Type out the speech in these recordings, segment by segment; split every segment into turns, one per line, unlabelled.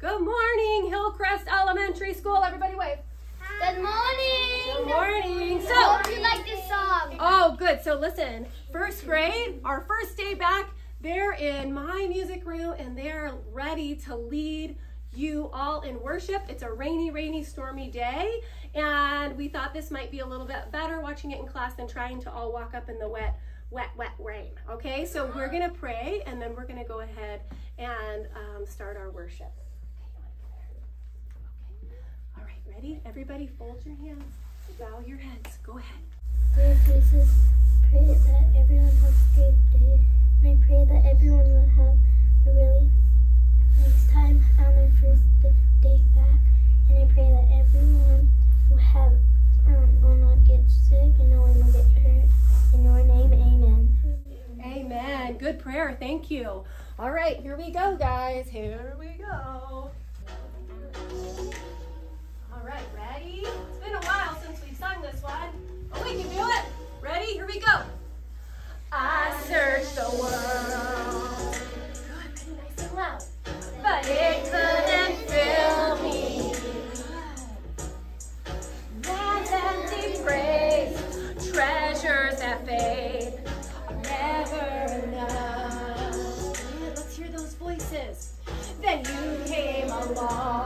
Good morning, Hillcrest Elementary School. Everybody wave.
Good morning.
Good morning. So,
Hope you like this song.
oh, good. So listen, first grade, our first day back, they're in my music room and they're ready to lead you all in worship. It's a rainy, rainy, stormy day, and we thought this might be a little bit better watching it in class than trying to all walk up in the wet, wet, wet rain. Okay, so we're gonna pray and then we're gonna go ahead and um, start our worship. Okay, all right, ready? Everybody, fold your hands, bow your heads. Go ahead.
Dear Jesus, pray that everyone has a great day. And I pray that everyone will have a really nice time on their first day back. And I pray that everyone will have um, will not get sick and no one will get hurt. In your name, amen.
Amen. Good prayer. Thank you. All right, here we go, guys. Here we go. All right, ready? It's been a while since we sung this one. Oh, we can do it. Ready? Here we go. I searched the world. Good, nice and loud. But it couldn't fill me. That's empty praise, treasures that fade are never enough. Yeah, let's hear those voices. Then you came along,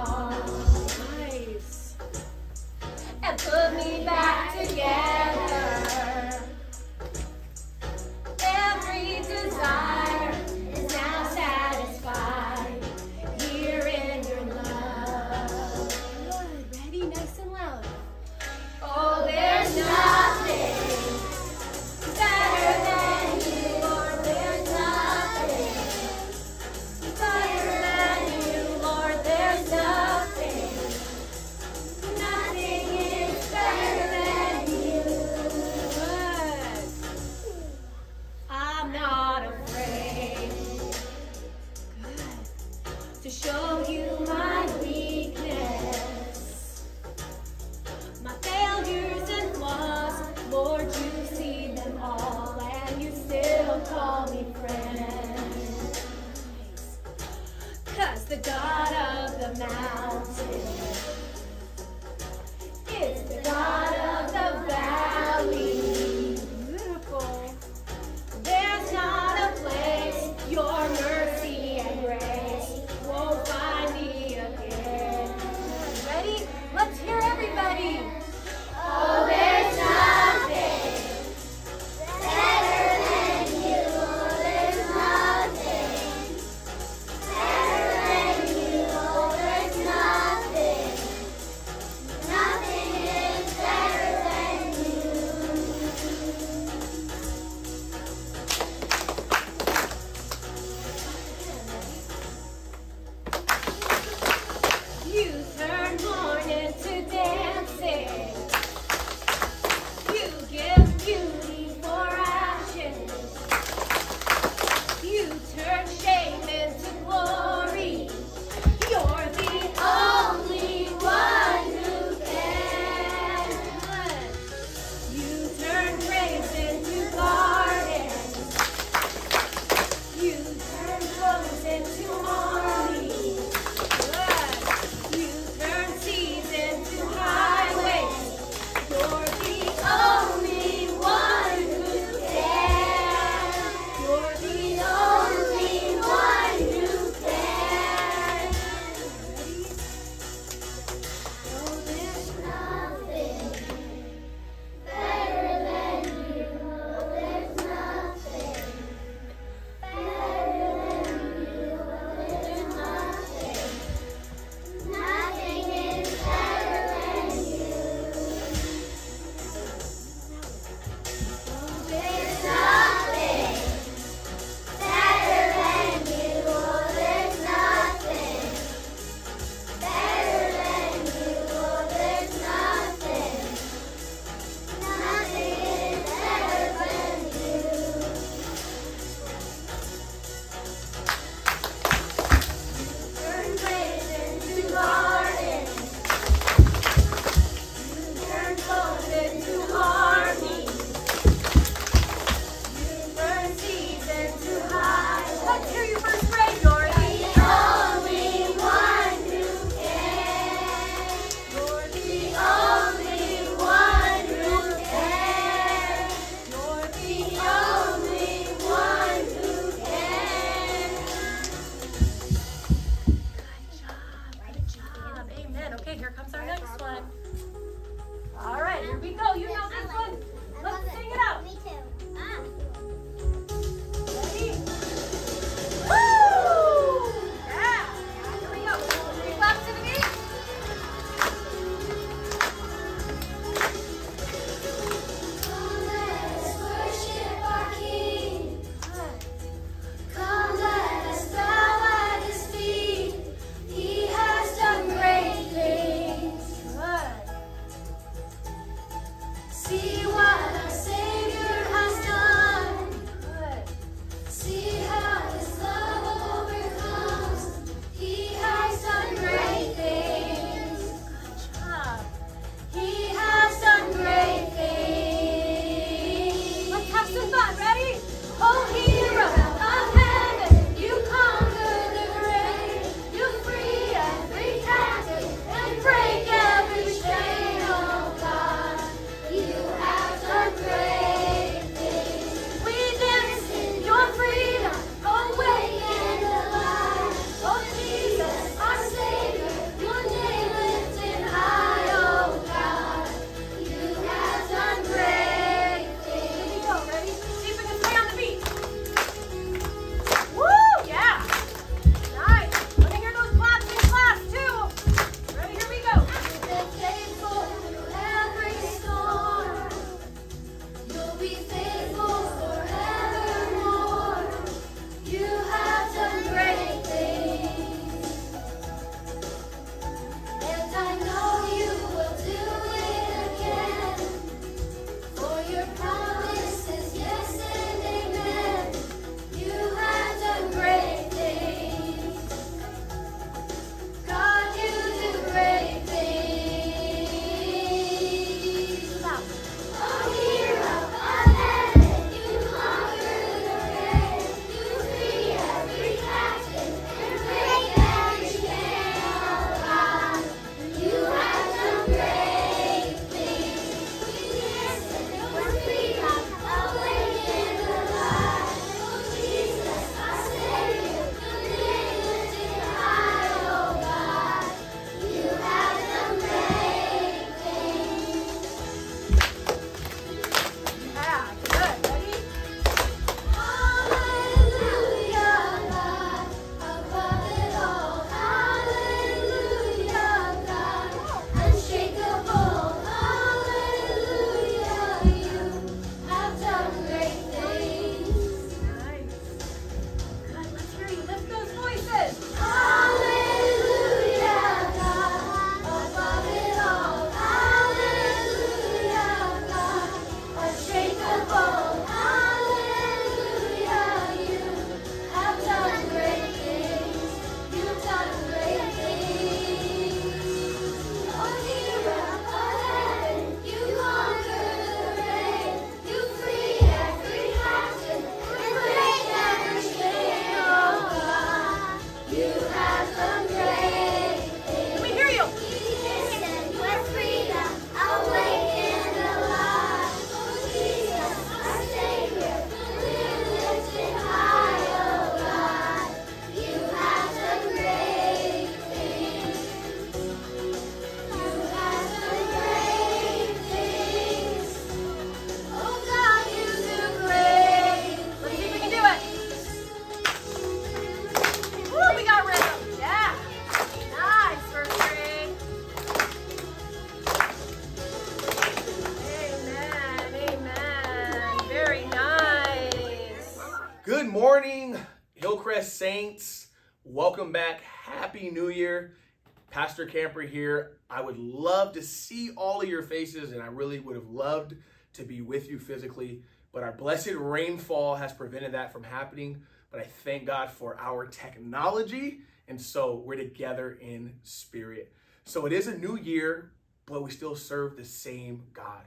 Pastor Camper here. I would love to see all of your faces, and I really would have loved to be with you physically. But our blessed rainfall has prevented that from happening. But I thank God for our technology. And so we're together in spirit. So it is a new year, but we still serve the same God.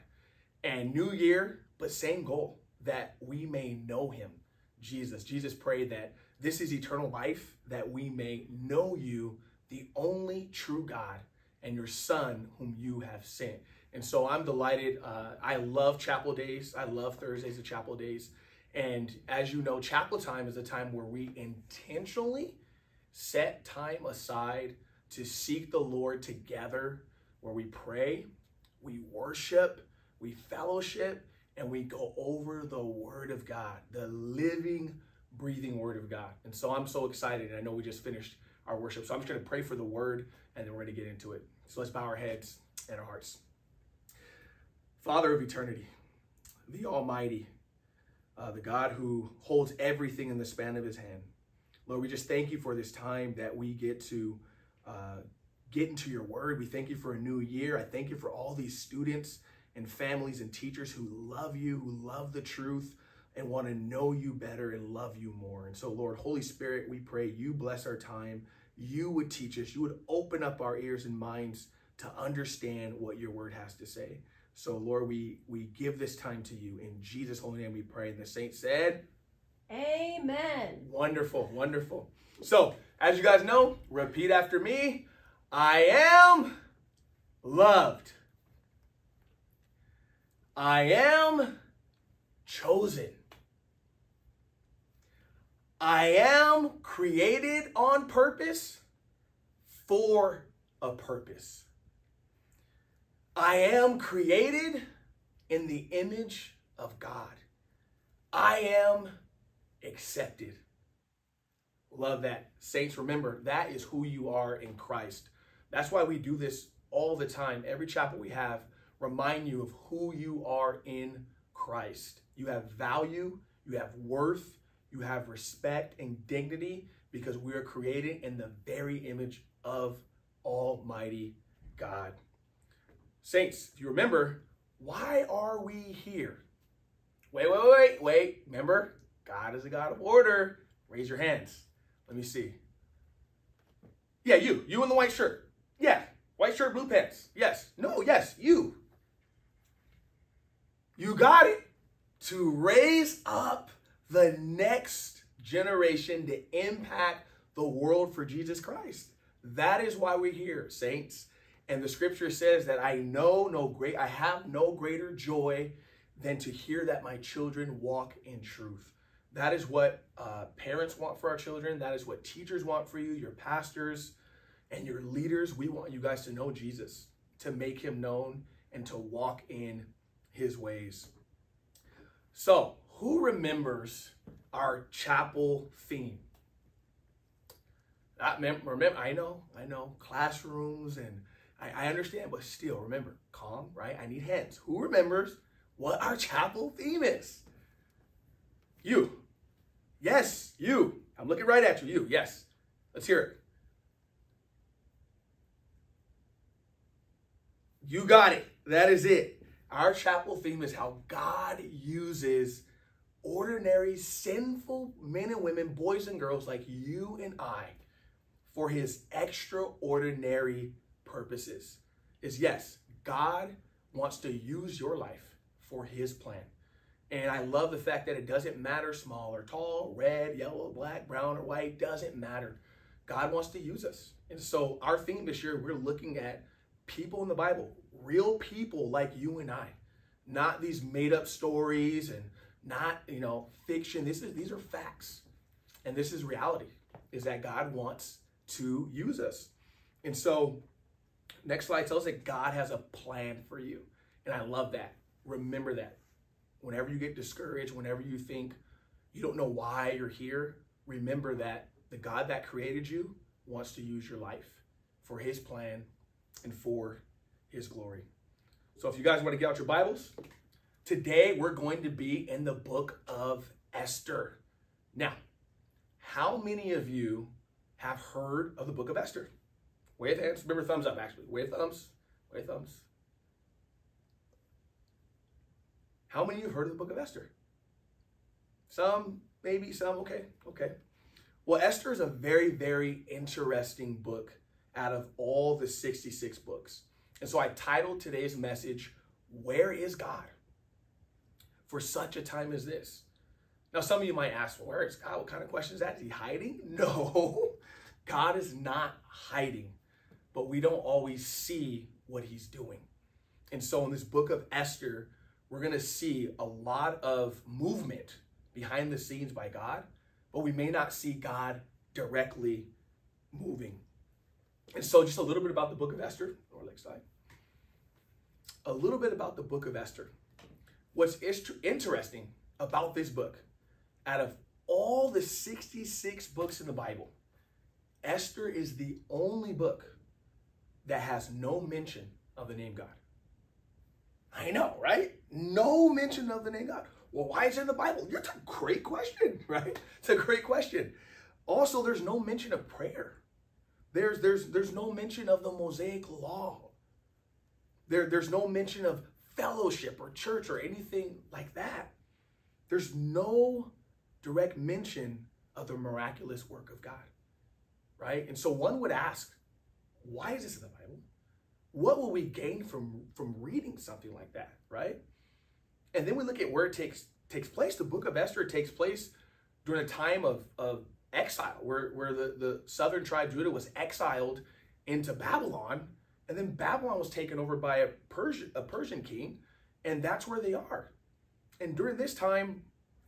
And new year, but same goal that we may know him, Jesus. Jesus prayed that this is eternal life, that we may know you, the only true God, and your Son, whom you have sent. And so I'm delighted. Uh, I love chapel days. I love Thursdays of chapel days. And as you know, chapel time is a time where we intentionally set time aside to seek the Lord together, where we pray, we worship, we fellowship, and we go over the Word of God, the living, breathing Word of God. And so I'm so excited. I know we just finished our worship. So I'm just going to pray for the Word, and then we're going to get into it. So let's bow our heads and our hearts. Father of eternity, the Almighty, uh, the God who holds everything in the span of his hand. Lord, we just thank you for this time that we get to uh, get into your word. We thank you for a new year. I thank you for all these students and families and teachers who love you, who love the truth, and want to know you better and love you more. And so, Lord, Holy Spirit, we pray you bless our time. You would teach us, you would open up our ears and minds to understand what your word has to say. So, Lord, we, we give this time to you. In Jesus' holy name we pray. And the saint said,
Amen.
Wonderful, wonderful. So, as you guys know, repeat after me I am loved. I am chosen. I am created on purpose for a purpose. I am created in the image of God. I am accepted. Love that. Saints, remember, that is who you are in Christ. That's why we do this all the time. Every chapel we have, remind you of who you are in Christ. You have value, you have worth, you have respect and dignity because we are created in the very image of Almighty God. Saints, if you remember, why are we here? Wait, wait, wait, wait. Remember, God is a God of order. Raise your hands. Let me see. Yeah, you. You in the white shirt. Yeah. White shirt, blue pants. Yes. No, yes, you. You got it. To raise up the next generation to impact the world for Jesus Christ. That is why we're here, saints. And the scripture says that I know no great, I have no greater joy than to hear that my children walk in truth. That is what uh, parents want for our children. That is what teachers want for you, your pastors and your leaders. We want you guys to know Jesus, to make him known, and to walk in his ways. So, who remembers our chapel theme? I remember, I know, I know, classrooms, and I, I understand, but still, remember, calm, right? I need hands. Who remembers what our chapel theme is? You. Yes, you. I'm looking right at you. You. Yes. Let's hear it. You got it. That is it. Our chapel theme is how God uses ordinary, sinful men and women, boys and girls like you and I for his extraordinary purposes. Is yes, God wants to use your life for his plan. And I love the fact that it doesn't matter small or tall, red, yellow, black, brown, or white, doesn't matter. God wants to use us. And so our theme this year, we're looking at people in the Bible, real people like you and I, not these made up stories and not, you know, fiction. This is these are facts. And this is reality is that God wants to use us. And so next slide tells us that God has a plan for you. And I love that. Remember that. Whenever you get discouraged, whenever you think you don't know why you're here, remember that the God that created you wants to use your life for his plan and for his glory. So if you guys want to get out your Bibles, today we're going to be in the book of Esther. Now, how many of you have heard of the book of Esther? Wave hands. Remember, thumbs up, actually. Wave thumbs. Wave thumbs. How many of you have heard of the book of Esther? Some, maybe, some. Okay, okay. Well, Esther is a very, very interesting book out of all the 66 books. And so I titled today's message, Where is God? For such a time as this. Now, some of you might ask, well, where is God? What kind of question is that? Is he hiding? No, God is not hiding, but we don't always see what he's doing. And so in this book of Esther, we're going to see a lot of movement behind the scenes by God, but we may not see God directly moving. And so just a little bit about the book of Esther, or next slide. A little bit about the book of Esther. What's interesting about this book, out of all the 66 books in the Bible, Esther is the only book that has no mention of the name God. I know, right? No mention of the name God. Well, why is it in the Bible? That's a great question, right? It's a great question. Also, there's no mention of prayer. There's there's there's no mention of the Mosaic law. There, there's no mention of fellowship or church or anything like that. There's no direct mention of the miraculous work of God. Right? And so one would ask, why is this in the Bible? What will we gain from, from reading something like that? Right? And then we look at where it takes takes place. The book of Esther takes place during a time of, of exile, where, where the, the southern tribe Judah was exiled into Babylon, and then Babylon was taken over by a Persian, a Persian king, and that's where they are. And during this time,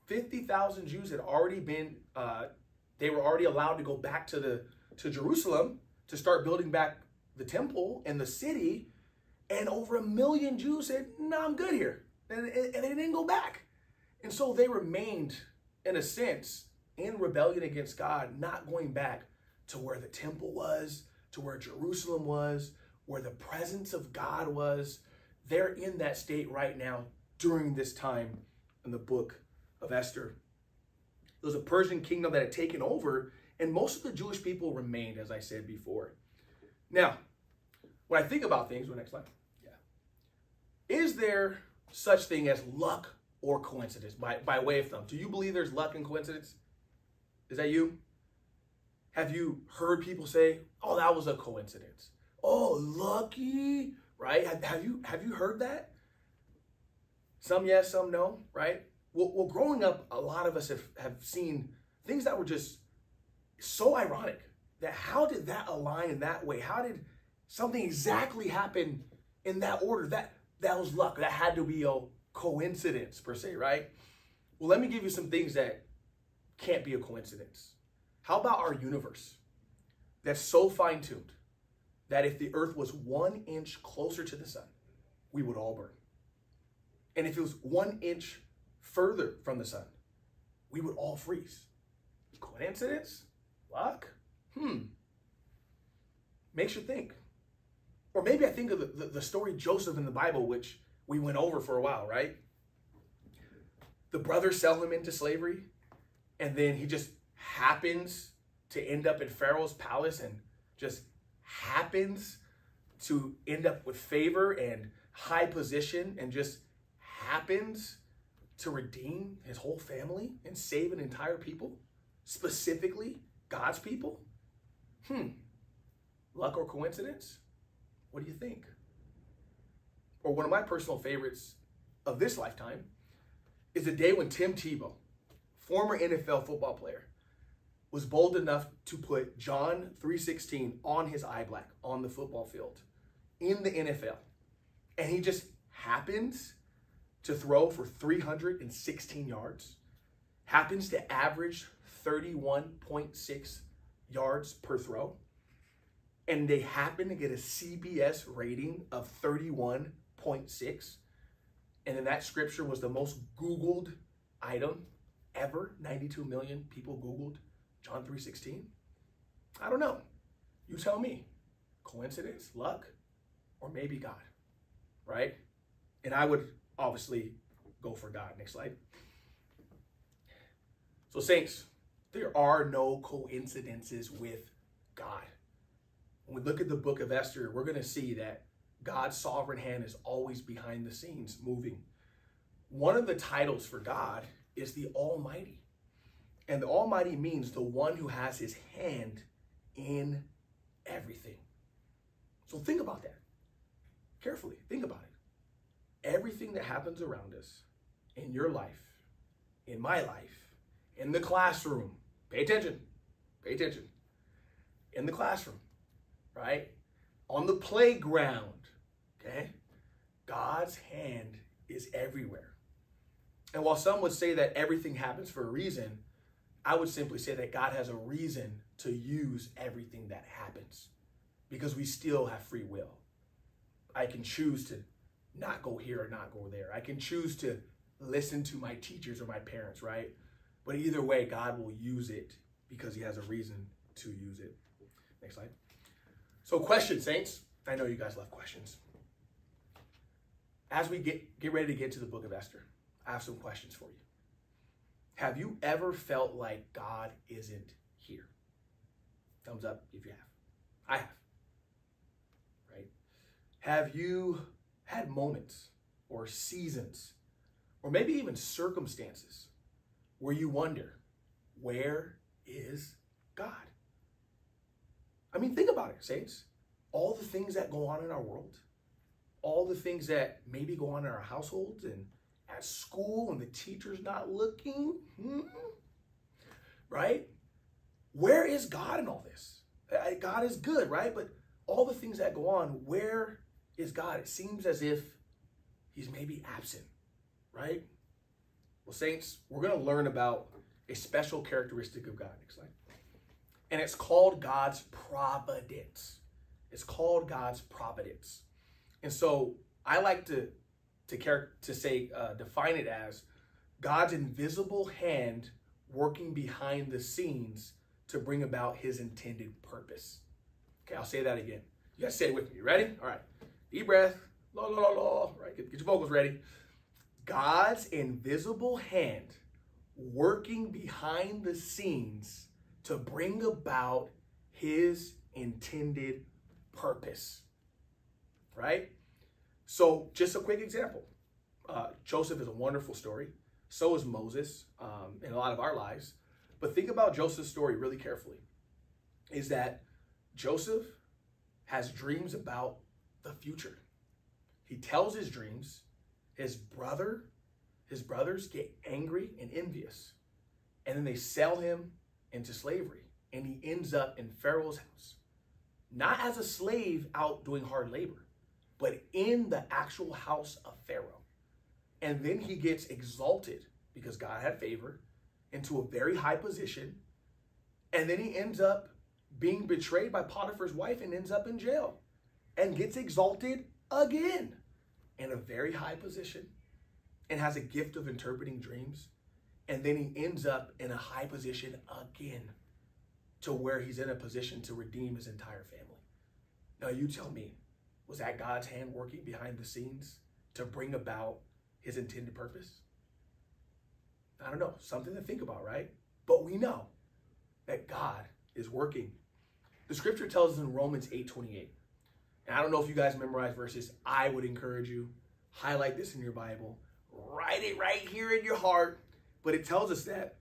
50,000 Jews had already been, uh, they were already allowed to go back to, the, to Jerusalem to start building back the temple and the city. And over a million Jews said, no, I'm good here. And, and they didn't go back. And so they remained, in a sense, in rebellion against God, not going back to where the temple was, to where Jerusalem was, where the presence of God was. They're in that state right now during this time in the book of Esther. It was a Persian kingdom that had taken over, and most of the Jewish people remained, as I said before. Now, when I think about things, well, next slide. Yeah. Is there such thing as luck or coincidence by, by way of thumb? Do you believe there's luck and coincidence? Is that you? Have you heard people say, "Oh, that was a coincidence"? Oh, lucky, right? Have, have you have you heard that? Some yes, some no, right? Well, well, growing up, a lot of us have, have seen things that were just so ironic. That how did that align in that way? How did something exactly happen in that order? That that was luck. That had to be a coincidence per se, right? Well, let me give you some things that can't be a coincidence. How about our universe that's so fine tuned that if the earth was one inch closer to the sun, we would all burn. And if it was one inch further from the sun, we would all freeze. Coincidence? Luck? Hmm. Makes you think. Or maybe I think of the, the, the story Joseph in the Bible, which we went over for a while, right? The brothers sell him into slavery and then he just happens to end up in Pharaoh's palace and just happens to end up with favor and high position and just happens to redeem his whole family and save an entire people, specifically God's people? Hmm. Luck or coincidence? What do you think? Or one of my personal favorites of this lifetime is the day when Tim Tebow, former NFL football player, was bold enough to put John 3:16 on his eye black on the football field in the NFL. And he just happens to throw for 316 yards, happens to average 31.6 yards per throw, and they happen to get a CBS rating of 31.6. And then that scripture was the most Googled item ever. 92 million people Googled John 3.16. I don't know. You tell me. Coincidence, luck, or maybe God, right? And I would obviously go for God. Next slide. So saints, There are no coincidences with God. When we look at the book of Esther, we're going to see that God's sovereign hand is always behind the scenes moving. One of the titles for God is the Almighty. And the Almighty means the one who has his hand in everything. So think about that carefully. Think about it. Everything that happens around us in your life, in my life, in the classroom, pay attention, pay attention, in the classroom, right? On the playground, okay? God's hand is everywhere. And while some would say that everything happens for a reason, I would simply say that God has a reason to use everything that happens because we still have free will. I can choose to not go here or not go there. I can choose to listen to my teachers or my parents, right? But either way, God will use it because he has a reason to use it. Next slide. So question, saints. I know you guys love questions. As we get, get ready to get to the book of Esther, I have some questions for you. Have you ever felt like God isn't here? Thumbs up if you have. I have. Right? Have you had moments or seasons or maybe even circumstances where you wonder, where is God? I mean, think about it, saints. All the things that go on in our world, all the things that maybe go on in our households and at school and the teacher's not looking, hmm, right? Where is God in all this? God is good, right? But all the things that go on, where is God? It seems as if he's maybe absent, right? Well, saints, we're going to learn about a special characteristic of God. Next slide. And it's called God's providence. It's called God's providence. And so I like to to char- to say uh, define it as God's invisible hand working behind the scenes to bring about His intended purpose. Okay, I'll say that again. You guys say it with me. Ready? All right. Deep breath. La la la la. Right, get, get your vocals ready. God's invisible hand working behind the scenes to bring about his intended purpose. Right? So, just a quick example uh, Joseph is a wonderful story. So is Moses um, in a lot of our lives. But think about Joseph's story really carefully. Is that Joseph has dreams about the future. He tells his dreams. His brother, his brothers get angry and envious. And then they sell him into slavery. And he ends up in Pharaoh's house. Not as a slave out doing hard labor, but in the actual house of Pharaoh. And then he gets exalted because God had favor into a very high position. And then he ends up being betrayed by Potiphar's wife and ends up in jail and gets exalted again in a very high position and has a gift of interpreting dreams. And then he ends up in a high position again to where he's in a position to redeem his entire family. Now, you tell me, was that God's hand working behind the scenes to bring about his intended purpose? I don't know, something to think about, right? But we know that God is working. The scripture tells us in Romans 8:28. And I don't know if you guys memorize verses. I would encourage you highlight this in your Bible, write it right here in your heart. But it tells us that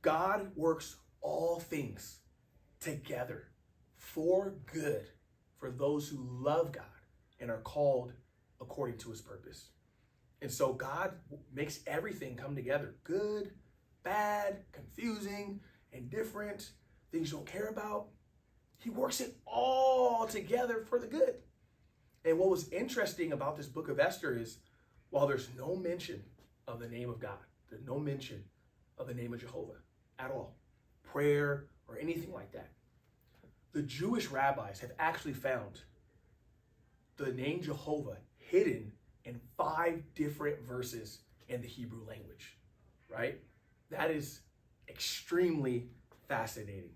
God works all things together for good for those who love God and are called according to his purpose. And so God makes everything come together good, bad, confusing, indifferent, things you don't care about. He works it all together for the good. And what was interesting about this book of Esther is while there's no mention of the name of God, there's no mention of the name of Jehovah at all, prayer or anything like that. The Jewish rabbis have actually found the name Jehovah hidden in five different verses in the Hebrew language, right? That is extremely fascinating.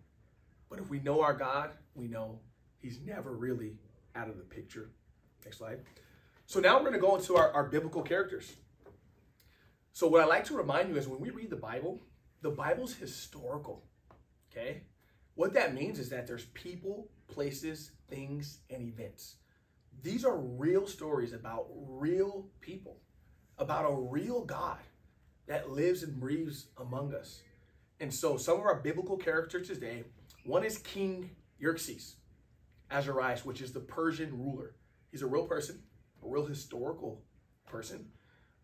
But if we know our God, we know he's never really out of the picture. Next slide. So now we're going to go into our, our biblical characters. So what I like to remind you is when we read the Bible, the Bible's historical. Okay? What that means is that there's people, places, things, and events. These are real stories about real people, about a real God that lives and breathes among us. And so some of our biblical characters today, one is King Xerxes, Ahasuerus, which is the Persian ruler. He's a real person, a real historical person.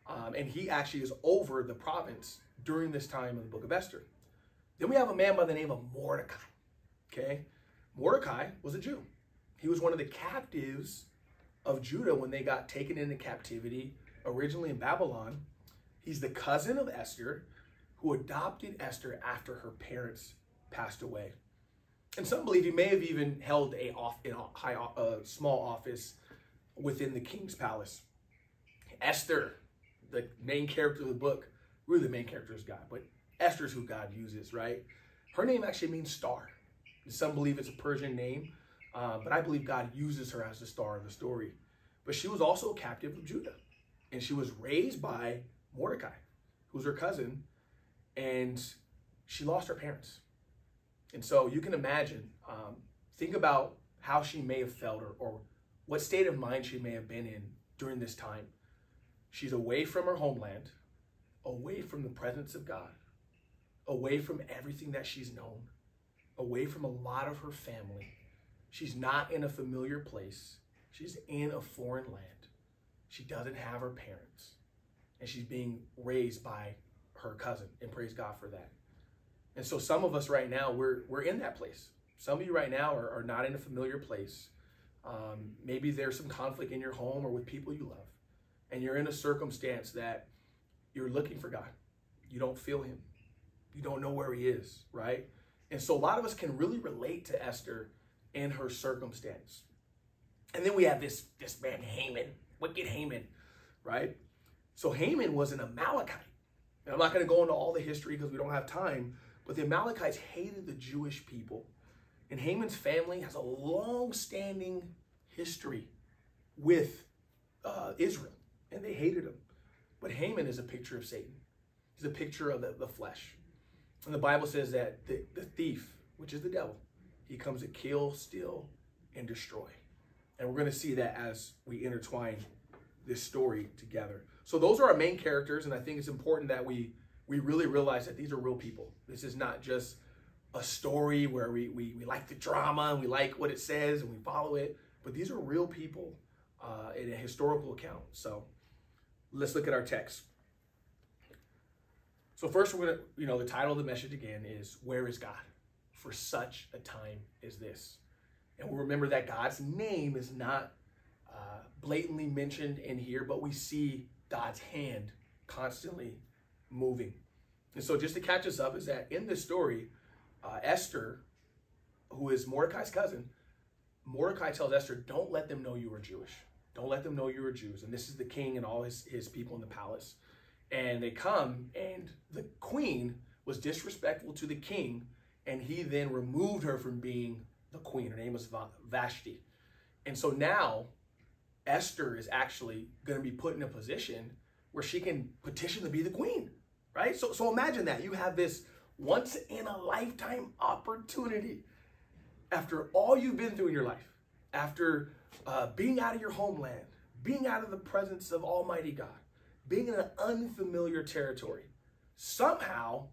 Um, and he actually is over the province during this time in the book of Esther. Then we have a man by the name of Mordecai. Okay? Mordecai was a Jew. He was one of the captives of Judah when they got taken into captivity originally in Babylon. He's the cousin of Esther who adopted Esther after her parents passed away. And some believe he may have even held a, off, a high, a small office within the king's palace. Esther, the main character of the book, really the main character is God, but Esther's who God uses, right? Her name actually means star. Some believe it's a Persian name, uh, but I believe God uses her as the star of the story. But she was also a captive of Judah, and she was raised by Mordecai, who's her cousin, and she lost her parents. And so you can imagine, um, think about how she may have felt or, or what state of mind she may have been in during this time. She's away from her homeland, away from the presence of God, away from everything that she's known, away from a lot of her family. She's not in a familiar place. She's in a foreign land. She doesn't have her parents. And she's being raised by her cousin. And praise God for that. And so some of us right now, we're, we're in that place. Some of you right now are, are not in a familiar place. Um, maybe there's some conflict in your home or with people you love. And you're in a circumstance that you're looking for God. You don't feel him. You don't know where he is, right? And so a lot of us can really relate to Esther and her circumstance. And then we have this, this man, Haman, wicked Haman, right? So Haman was an Amalekite. And I'm not going to go into all the history because we don't have time, but the Amalekites hated the Jewish people. And Haman's family has a long standing history with uh, Israel, and they hated him. But Haman is a picture of Satan, he's a picture of the, the flesh. And the Bible says that the, the thief, which is the devil, he comes to kill, steal, and destroy. And we're going to see that as we intertwine this story together. So those are our main characters, and I think it's important that we we really realize that these are real people. This is not just a story where we, we, we like the drama and we like what it says and we follow it, but these are real people uh, in a historical account. So let's look at our text. So first, we're gonna, you know, the title of the message again is "Where is God?" For such a time as this, and we remember that God's name is not uh, blatantly mentioned in here, but we see God's hand constantly moving. And so, just to catch us up, is that in this story, uh, Esther, who is Mordecai's cousin, Mordecai tells Esther, "Don't let them know you are Jewish. Don't let them know you are Jews." And this is the king and all his his people in the palace. And they come, and the queen was disrespectful to the king, and he then removed her from being the queen. Her name was Vashti. And so now Esther is actually going to be put in a position where she can petition to be the queen, right? So, so imagine that. You have this once in a lifetime opportunity after all you've been through in your life, after uh, being out of your homeland, being out of the presence of Almighty God, being in an unfamiliar territory. Somehow,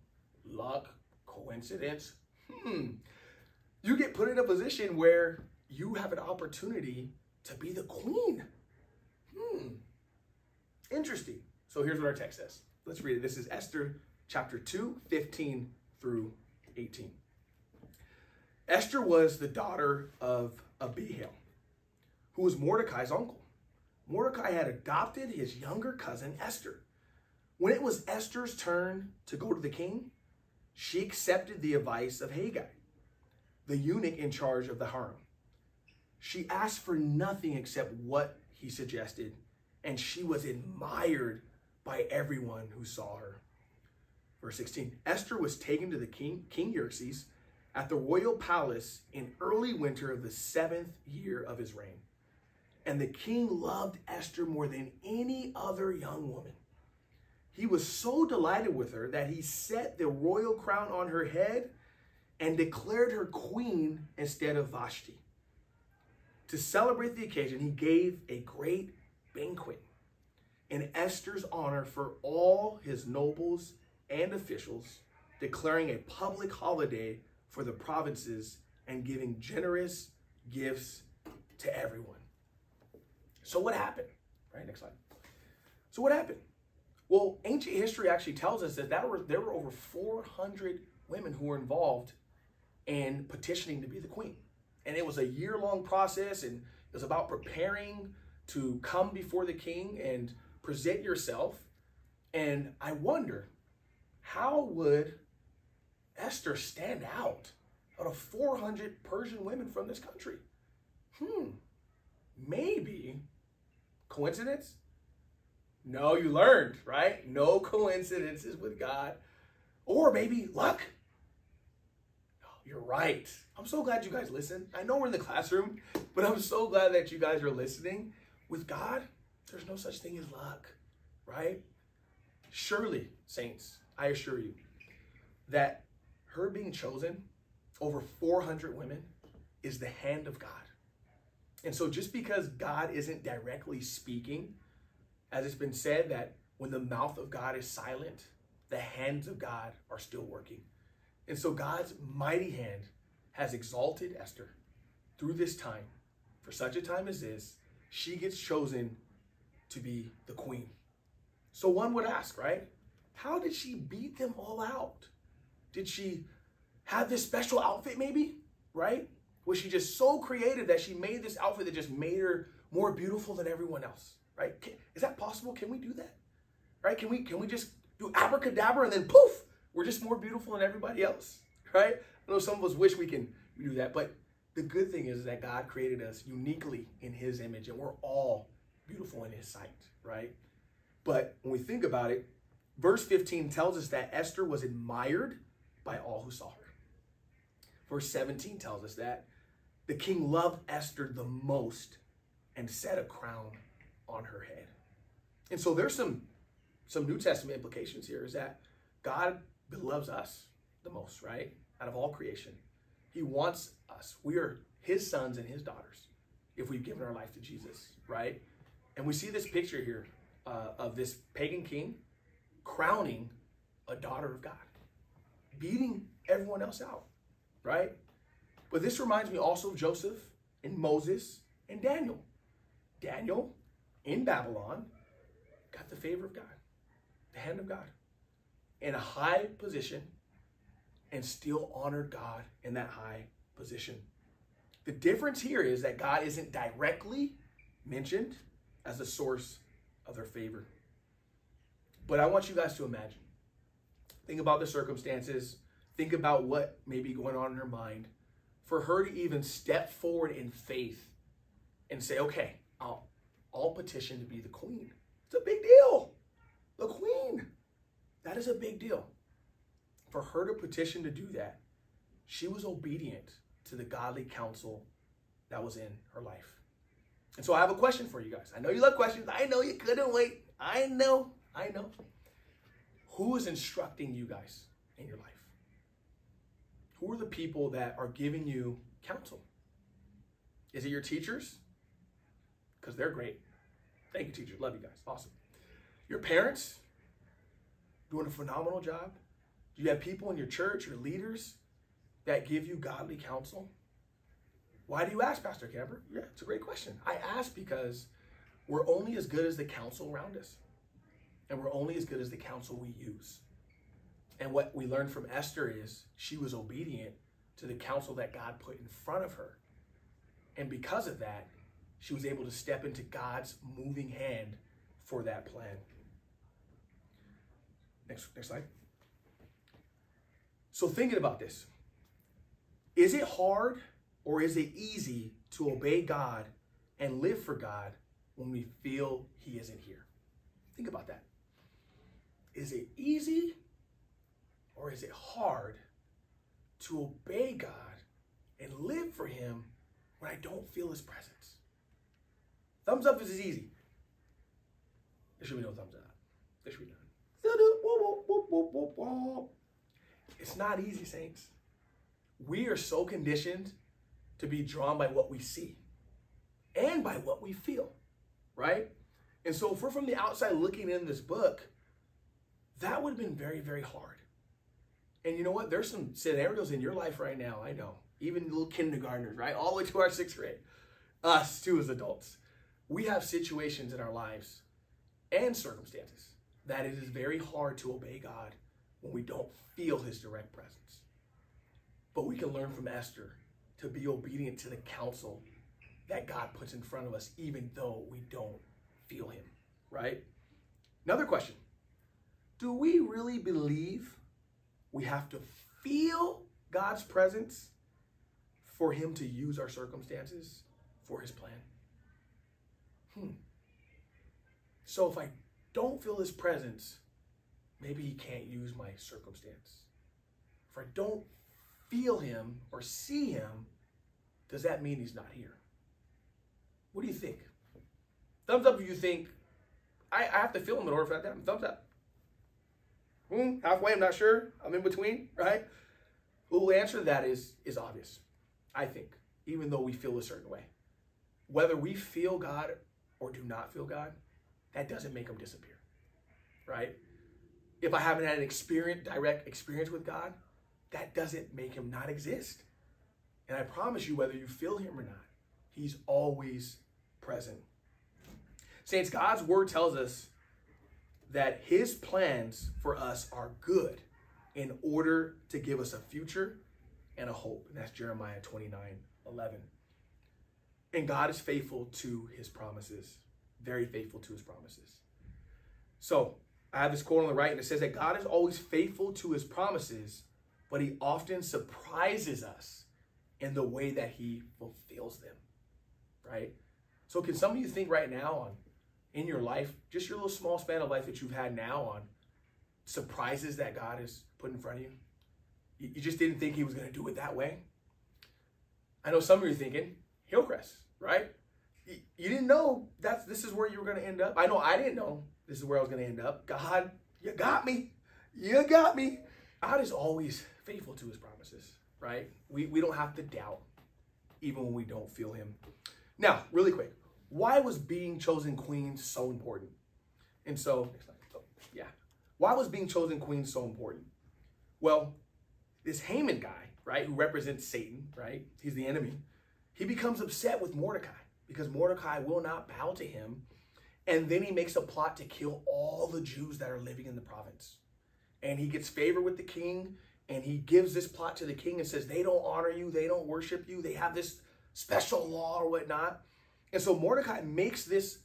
luck, coincidence, hmm, you get put in a position where you have an opportunity to be the queen. Hmm, interesting. So here's what our text says. Let's read it. This is Esther chapter 2, 15 through 18. Esther was the daughter of Abihail, who was Mordecai's uncle. Mordecai had adopted his younger cousin Esther. When it was Esther's turn to go to the king, she accepted the advice of Hegai, the eunuch in charge of the harem. She asked for nothing except what he suggested, and she was admired by everyone who saw her. Verse 16 Esther was taken to the king, King Xerxes, at the royal palace in early winter of the seventh year of his reign. And the king loved Esther more than any other young woman. he was so delighted with her that he set the royal crown on her head and declared her queen instead of Vashti. To celebrate the occasion, he gave a great banquet in Esther's honor for all his nobles and officials, declaring a public holiday for the provinces and giving generous gifts to everyone. So, what happened? Right, next slide. So, what happened? Well, ancient history actually tells us that, that were, there were over 400 women who were involved in petitioning to be the queen. And it was a year long process, and it was about preparing to come before the king and present yourself. And I wonder, how would Esther stand out out of 400 Persian women from this country? Hmm, maybe coincidence? No, you learned, right? No coincidences with God. Or maybe luck. You're right. I'm so glad you guys listen. I know we're in the classroom, but I'm so glad that you guys are listening. With God, there's no such thing as luck, right? Surely, saints, I assure you that her being chosen over 400 women is the hand of God. And so, just because God isn't directly speaking, as it's been said, that when the mouth of God is silent, the hands of God are still working. And so, God's mighty hand has exalted Esther through this time. For such a time as this, she gets chosen to be the queen. So one would ask, right? How did she beat them all out? Did she have this special outfit maybe, right? Was she just so creative that she made this outfit that just made her more beautiful than everyone else, right? Is that possible? Can we do that? Right? Can we can we just do abracadabra and then poof, we're just more beautiful than everybody else, right? I know some of us wish we can do that, but the good thing is that God created us uniquely in his image and we're all beautiful in his sight, right? But when we think about it, verse 15 tells us that Esther was admired by all who saw her. Verse 17 tells us that the king loved Esther the most and set a crown on her head. And so there's some some New Testament implications here is that God loves us the most, right? Out of all creation. He wants us. We are his sons and his daughters if we've given our life to Jesus, right? And we see this picture here uh, of this pagan king crowning a daughter of God, beating everyone else out, right? But this reminds me also of Joseph and Moses and Daniel. Daniel in Babylon got the favor of God, the hand of God, in a high position and still honored God in that high position. The difference here is that God isn't directly mentioned as the source of their favor. But I want you guys to imagine. Think about the circumstances. Think about what may be going on in her mind. For her to even step forward in faith and say, okay, I'll, I'll petition to be the queen. It's a big deal. The queen. That is a big deal. For her to petition to do that, she was obedient to the godly counsel that was in her life. And so I have a question for you guys. I know you love questions. I know you couldn't wait. I know. I know. Who is instructing you guys in your life? Who are the people that are giving you counsel? Is it your teachers? Because they're great. Thank you, teachers. Love you guys. Awesome. Your parents doing a phenomenal job. Do you have people in your church, your leaders, that give you godly counsel? Why do you ask, Pastor Camper? Yeah, it's a great question. I ask because we're only as good as the counsel around us, and we're only as good as the counsel we use. And what we learned from Esther is she was obedient to the counsel that God put in front of her. And because of that, she was able to step into God's moving hand for that plan. Next, next slide. So, thinking about this, is it hard or is it easy to obey God and live for God when we feel He isn't here? Think about that. Is it easy or is it hard to obey God and live for Him when I don't feel His presence? Thumbs up if it's easy. There should be no thumbs up. There should be none. It's not easy, saints. We are so conditioned to be drawn by what we see and by what we feel, right? And so if we're from the outside looking in this book, that would have been very, very hard. And you know what? There's some scenarios in your life right now, I know, even little kindergartners, right? All the way to our sixth grade. Us too as adults. We have situations in our lives and circumstances that it is very hard to obey God when we don't feel his direct presence. But we can learn from Esther to be obedient to the counsel that God puts in front of us, even though we don't feel him, right? Another question Do we really believe we have to feel God's presence for him to use our circumstances for his plan? Hmm. So if I don't feel his presence, maybe he can't use my circumstance. If I don't feel him or see him, does that mean he's not here? What do you think? Thumbs up if you think I, I have to feel him in order for that to happen. Thumbs up. Hmm, halfway, I'm not sure. I'm in between, right? Who answer to that is is obvious, I think, even though we feel a certain way. Whether we feel God or do not feel God, that doesn't make him disappear, right? If I haven't had an experience, direct experience with God, that doesn't make him not exist. And I promise you, whether you feel him or not, he's always present. Saints, God's word tells us that his plans for us are good in order to give us a future and a hope. And that's Jeremiah 29 11. And God is faithful to his promises, very faithful to his promises. So I have this quote on the right, and it says that God is always faithful to his promises, but he often surprises us in the way that he fulfills them. Right? So, can some of you think right now on in your life, just your little small span of life that you've had now on surprises that God has put in front of you? You, just didn't think he was going to do it that way? I know some of you are thinking, Hillcrest, right? You, you didn't know that's this is where you were going to end up. I know I didn't know this is where I was going to end up. God, you got me. You got me. God is always faithful to his promises, right? We, we don't have to doubt, even when we don't feel him. Now, really quick, why was being chosen queen so important? And so, oh, yeah, why was being chosen queen so important? Well, this Haman guy, right, who represents Satan, right, he's the enemy, he becomes upset with Mordecai because Mordecai will not bow to him. And then he makes a plot to kill all the Jews that are living in the province. And he gets favor with the king and he gives this plot to the king and says, they don't honor you, they don't worship you, they have this special law or whatnot. And so Mordecai makes this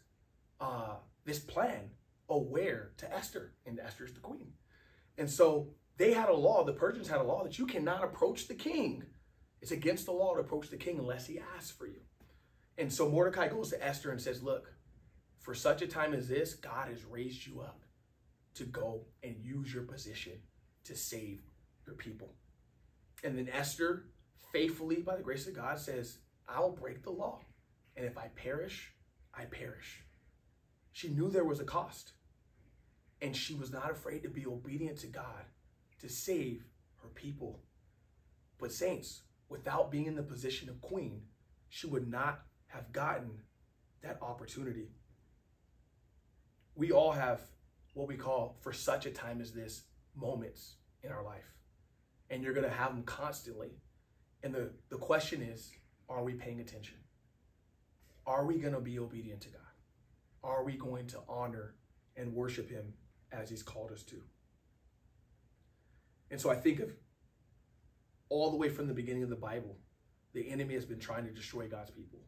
uh, this plan aware to Esther, and Esther's the queen. And so they had a law, the Persians had a law that you cannot approach the king. It's against the law to approach the king unless he asks for you. And so Mordecai goes to Esther and says, Look, for such a time as this, God has raised you up to go and use your position to save your people. And then Esther, faithfully, by the grace of God, says, I'll break the law. And if I perish, I perish. She knew there was a cost. And she was not afraid to be obedient to God to save her people. But, saints, without being in the position of queen, she would not have gotten that opportunity. We all have what we call, for such a time as this, moments in our life. And you're going to have them constantly. And the, the question is, are we paying attention? Are we going to be obedient to God? Are we going to honor and worship Him as He's called us to? And so I think of all the way from the beginning of the Bible, the enemy has been trying to destroy God's people.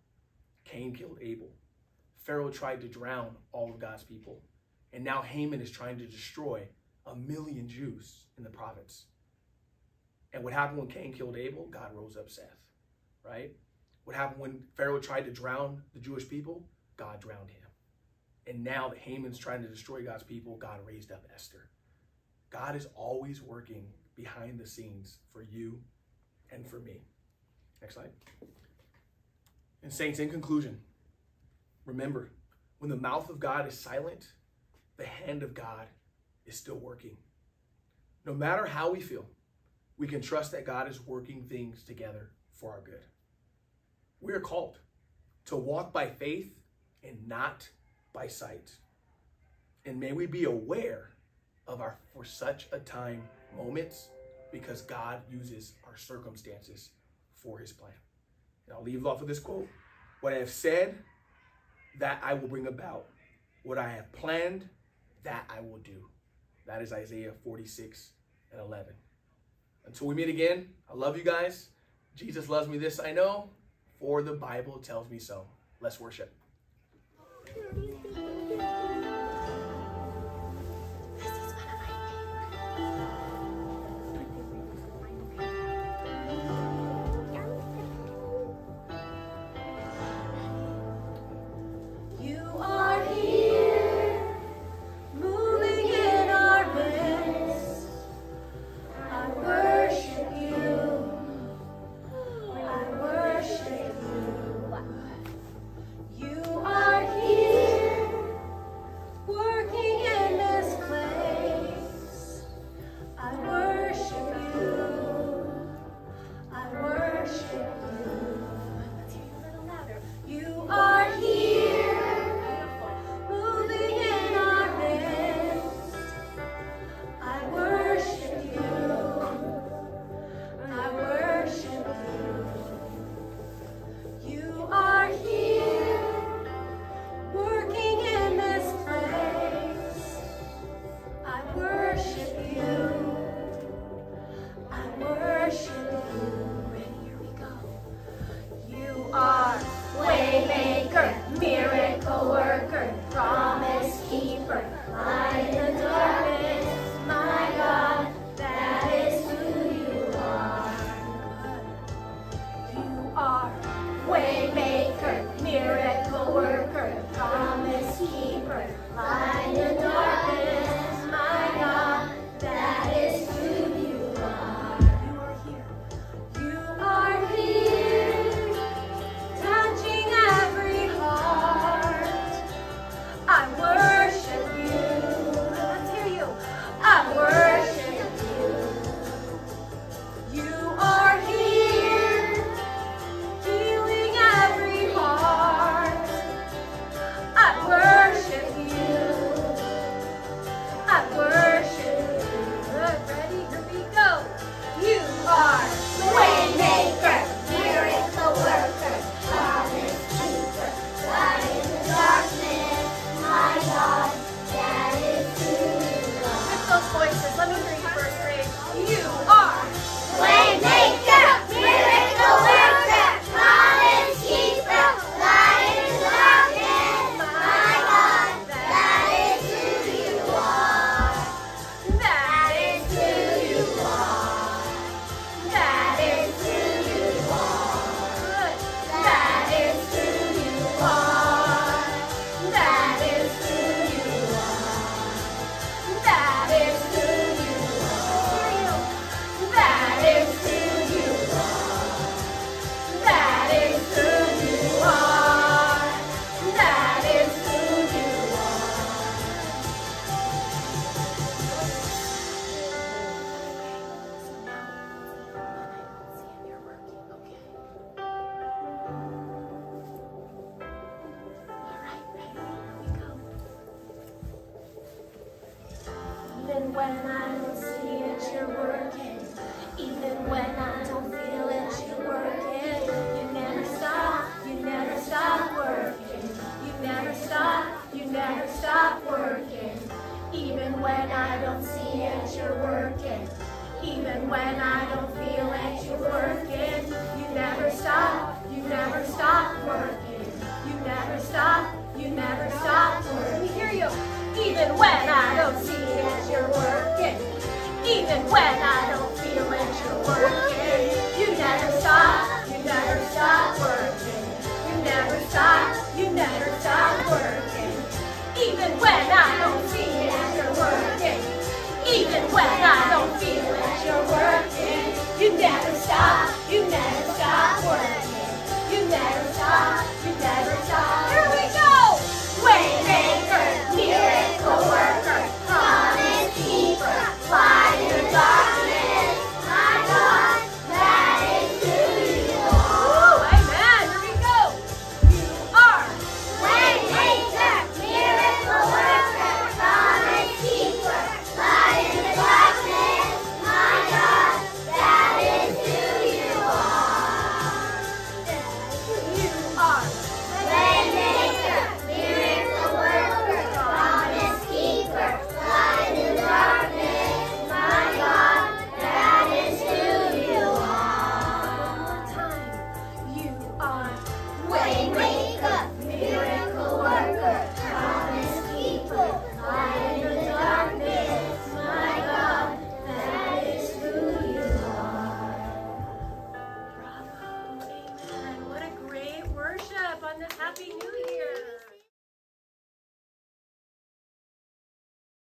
Cain killed Abel. Pharaoh tried to drown all of God's people. And now Haman is trying to destroy a million Jews in the province. And what happened when Cain killed Abel? God rose up Seth, right? What happened when Pharaoh tried to drown the Jewish people? God drowned him. And now that Haman's trying to destroy God's people, God raised up Esther. God is always working behind the scenes for you and for me. Next slide. And, saints, in conclusion, remember when the mouth of God is silent, the hand of God is still working.
No matter how we feel, we can trust that God is working things together for our good. We are called to walk by faith and not by sight. And may we be aware of our for such a time moments because God uses our circumstances for his plan. And I'll leave off with this quote. What I have said, that I will bring about. What I have planned, that I will do. That is Isaiah 46 and 11. Until we meet again, I love you guys. Jesus loves me, this I know for the Bible tells me so. Let's worship.